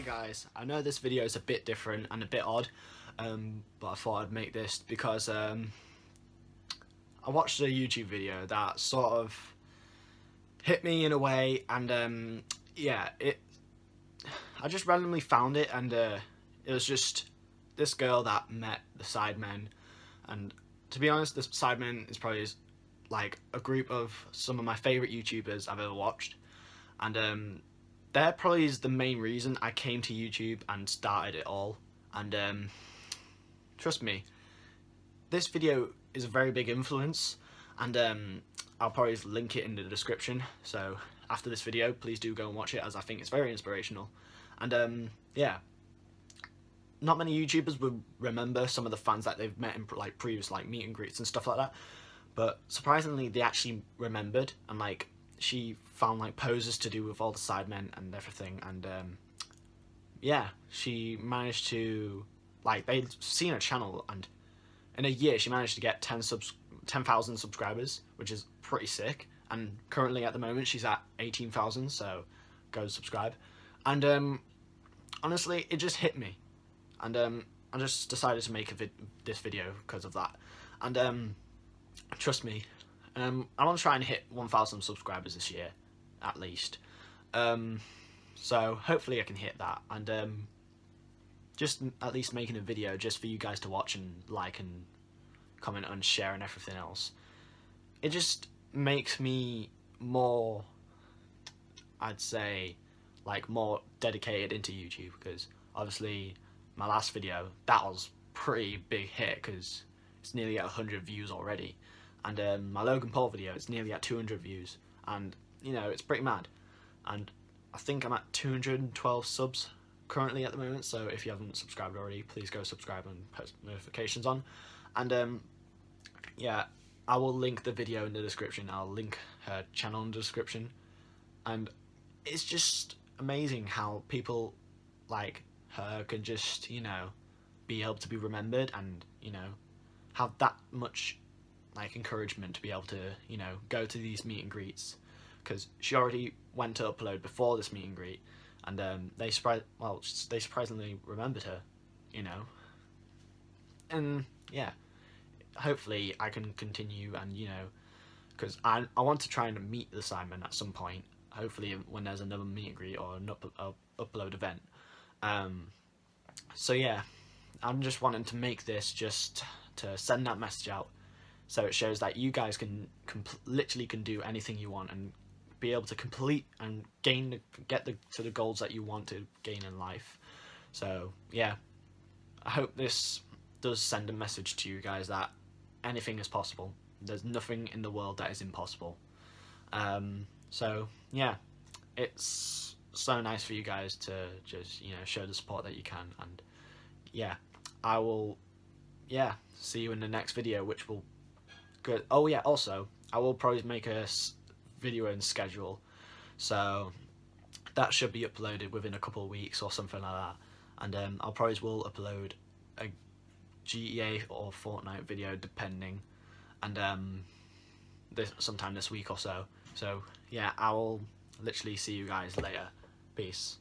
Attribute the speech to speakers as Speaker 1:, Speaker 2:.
Speaker 1: guys, I know this video is a bit different and a bit odd, um, but I thought I'd make this because um, I watched a YouTube video that sort of hit me in a way and um, yeah, it. I just randomly found it and uh, it was just this girl that met the Sidemen and to be honest, the Sidemen is probably like a group of some of my favourite YouTubers I've ever watched and um, that probably is the main reason I came to YouTube and started it all. And um, trust me, this video is a very big influence, and um, I'll probably link it in the description. So after this video, please do go and watch it, as I think it's very inspirational. And um, yeah, not many YouTubers would remember some of the fans that they've met in like previous like meet and greets and stuff like that. But surprisingly, they actually remembered and like she found like poses to do with all the sidemen and everything and um, yeah she managed to like they'd seen her channel and in a year she managed to get 10 subs 10,000 subscribers which is pretty sick and currently at the moment she's at 18,000 so go subscribe. And um, honestly it just hit me and um, I just decided to make a vid this video because of that. And um, trust me um, I want to try and hit 1,000 subscribers this year, at least. Um, so hopefully I can hit that, and um, just at least making a video just for you guys to watch and like and comment and share and everything else. It just makes me more, I'd say, like more dedicated into YouTube because obviously my last video that was pretty big hit because it's nearly at 100 views already and um, my Logan Paul video it's nearly at 200 views and you know it's pretty mad. And I think I'm at 212 subs currently at the moment so if you haven't subscribed already please go subscribe and post notifications on. And um, yeah I will link the video in the description I'll link her channel in the description. And it's just amazing how people like her can just you know be able to be remembered and you know have that much like encouragement to be able to you know go to these meet and greets. Because she already went to upload before this meet and greet and um, they surprised well they surprisingly remembered her you know? And yeah. Hopefully I can continue and you know because I, I want to try and meet the Sidemen at some point. Hopefully when there's another meet and greet or an up, up, upload event. Um, so yeah. I'm just wanting to make this just to send that message out so it shows that you guys can literally can do anything you want and be able to complete and gain the, get the to the goals that you want to gain in life. So yeah, I hope this does send a message to you guys that anything is possible. There's nothing in the world that is impossible. Um, so yeah, it's so nice for you guys to just you know show the support that you can and yeah, I will yeah see you in the next video which will good. Oh yeah, also, I will probably make a video and schedule, so that should be uploaded within a couple of weeks or something like that. And um, I'll probably will upload a GTA or Fortnite video depending, and um, this sometime this week or so. So yeah, I will literally see you guys later. Peace.